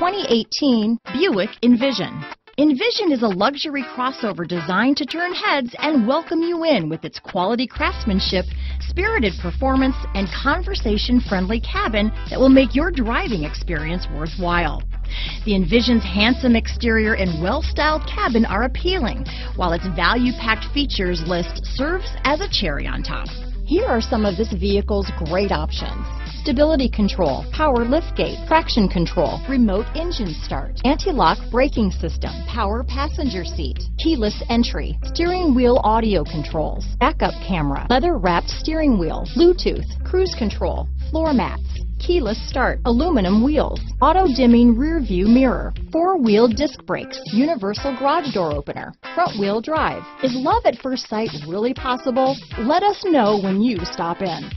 2018 Buick Envision. Envision is a luxury crossover designed to turn heads and welcome you in with its quality craftsmanship, spirited performance, and conversation-friendly cabin that will make your driving experience worthwhile. The Envision's handsome exterior and well-styled cabin are appealing, while its value-packed features list serves as a cherry on top. Here are some of this vehicle's great options. Stability control, power liftgate, traction control, remote engine start, anti-lock braking system, power passenger seat, keyless entry, steering wheel audio controls, backup camera, leather wrapped steering wheel, Bluetooth, cruise control, floor mats, keyless start, aluminum wheels, auto dimming rear view mirror, four wheel disc brakes, universal garage door opener, front wheel drive. Is love at first sight really possible? Let us know when you stop in.